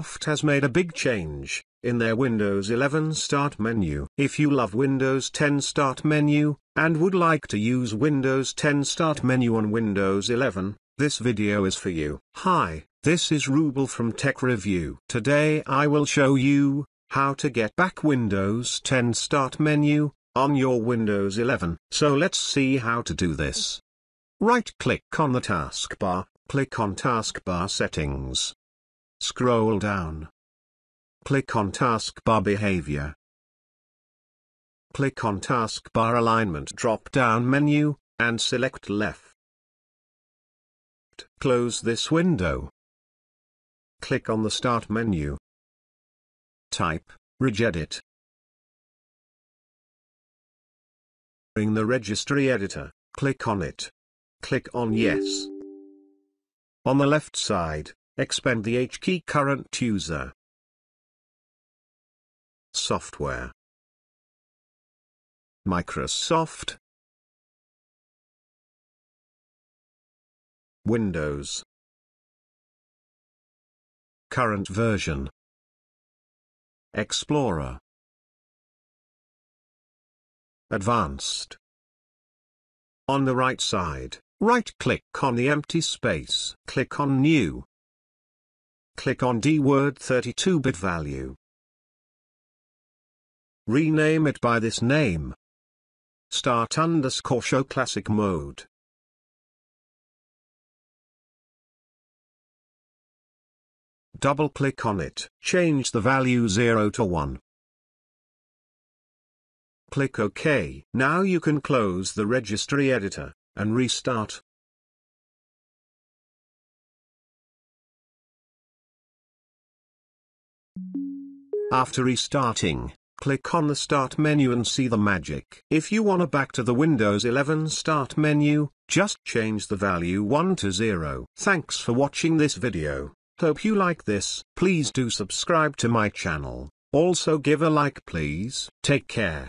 Microsoft has made a big change in their Windows 11 Start menu. If you love Windows 10 Start menu, and would like to use Windows 10 Start menu on Windows 11, this video is for you. Hi, this is Rubel from Tech Review. Today I will show you how to get back Windows 10 Start menu on your Windows 11. So let's see how to do this. Right-click on the taskbar, click on Taskbar Settings. Scroll down. Click on Taskbar Behavior. Click on Taskbar Alignment drop-down menu, and select Left. Close this window. Click on the Start menu. Type, Regedit. In the Registry Editor, click on it. Click on Yes. On the left side, expand the H key current user. Software. Microsoft. Windows. Current version. Explorer. Advanced. On the right side, right-click on the empty space. Click on New. Click on DWORD 32-bit value. Rename it by this name. Start underscore show classic mode. Double click on it. Change the value 0 to 1. Click OK. Now you can close the registry editor, and restart. After restarting, click on the Start menu and see the magic. If you wanna back to the Windows 11 Start menu, just change the value 1 to 0. Thanks for watching this video. Hope you like this. Please do subscribe to my channel. Also give a like please. Take care.